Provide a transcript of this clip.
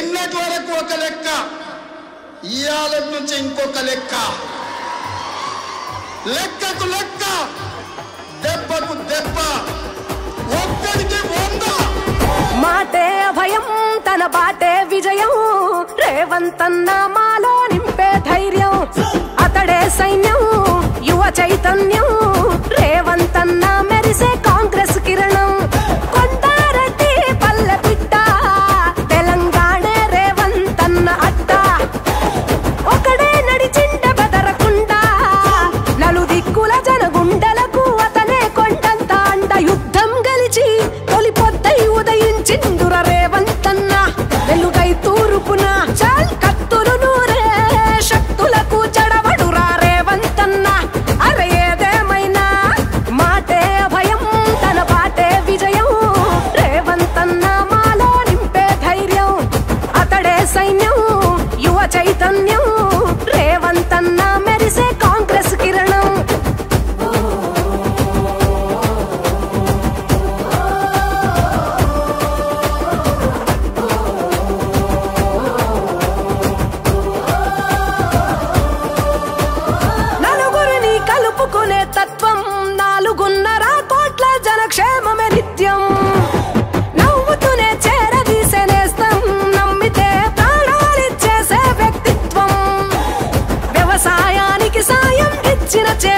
నిన్నటి వరకు ఒక లెక్క ఇవాళ నుంచి ఇంకొక లెక్క. లెక్కకు లెక్క దెబ్బకు దెబ్బ. ఒక్కడికి వంద. మాటే అభయం తన బాటే విజయం. రేవంతన్న మాలో నింపే ధైర్యం. అతడే సైన్యం యువ చైతన్యం. తూరుపున chira che